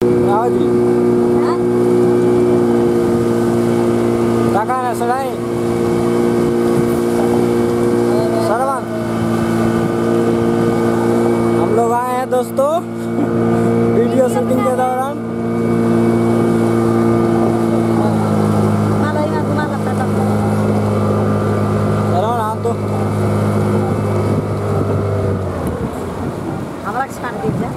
Lagi. हाँ? Kakak nak selai. Sarwan हम लोग आए हैं दोस्तों वीडियो शूटिंग के दौरान Malah ingat aku malah tetap. Sarwan हाथ दो हमारा किसान दीप जा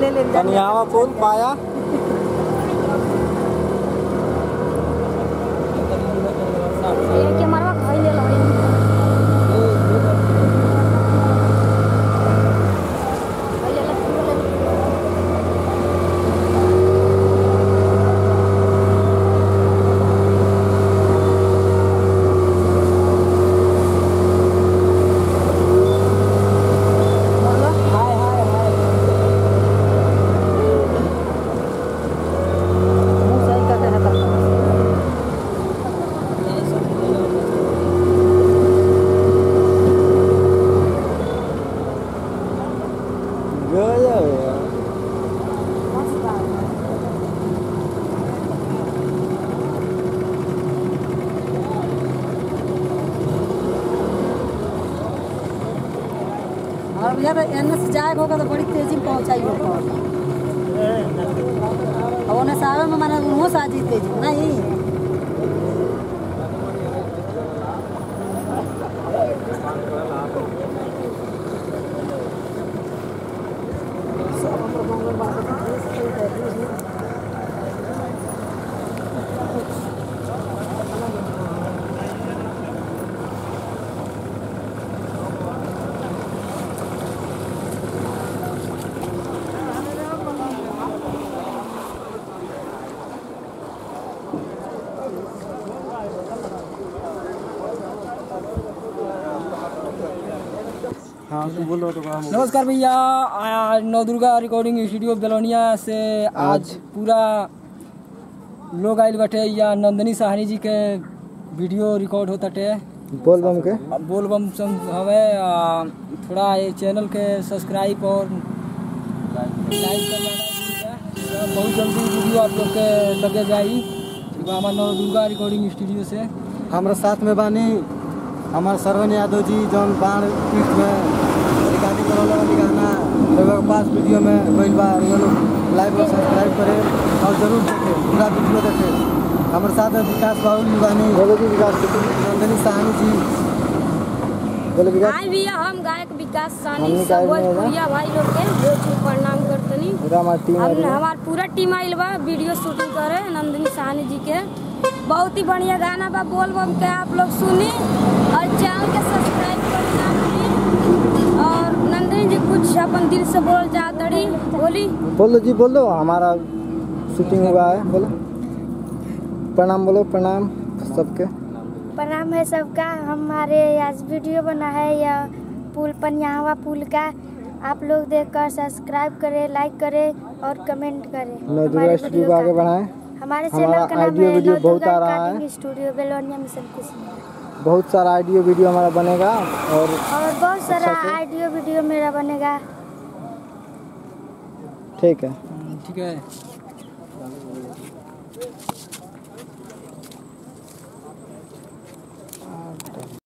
ले ले कन्यावा पुल पाया ये के मरवा खाई ले लो खाई ले लो बोलो हाय हाय हाय मुँह सही करके है तब और भैया तो एने से होगा तो बड़ी तेज़ी में पहुंचाई होगा। और उन्हें सावे में माने उन्हों साजी तेज़ी नहीं। हाँ तू तो नमस्कार भैया आज नौ दुर्गा रिकॉर्डिंग स्टूडियो बेलोनिया से आज पूरा लोग आयल बटे या नंदनी साहनी जी के वीडियो रिकॉर्ड होता टे। बोल बम के। बोल बम सम हवे थोड़ा ये चैनल के सब्सक्राइब और लाइक बहुत जल्दी वीडियो आप लोग के लगे जाई हमार नौ दुर्गा रिकॉर्डिंग स्टूडियो से। हमारे साथ में बानी। हमारे सरवन यादव जी जौन बाण पीठ में रिकॉर्डिंग करल गाना लोगों के पास वीडियो में गइल बा लोग लोग लाइव और सब्सक्राइब करे और ज़रूर देखे पूरा वीडियो देखे हमारे साथ में विकास बाबू जी जी विकास नंदनी साहनी जी बोलो विकास हाय हम गायक विकास सानी भोजपुरिया भाई लोग के बहुत प्रणाम करतनी पूरा हमारी टीम हमार पूरा टीम आइल बा वीडियो शूटिंग करे नंदिनी साहनी जी के बहुत ही बढ़िया गाना बा बोल बम के आप लोग सुनी और चैनल के सब्सक्राइब करना और नंदिनी जी कुछ अपन दिल से बोल जा तड़ी बोली। बोलो जी बोलो। हमारा शूटिंग हुआ है बोलो। प्रणाम बोलो प्रणाम सबके। प्रणाम है सबका। हमारे आज वीडियो बना है यह पुल पनियावा पुल का। आप लोग देखकर सब्सक्राइब करें लाइक करें और कमेंट करें। नौ हमारे वीडियो आगे बढ़ाएँ। हमारे हमारा चैनल का नाम ऑडियो है वीडियो बहुत आ रहा है। स्टूडियो बेलोनिया मिशन कुछ बहुत सारा आइडियो वीडियो हमारा बनेगा और और बहुत सारा आइडियो वीडियो मेरा बनेगा। ठीक है। ठीक है।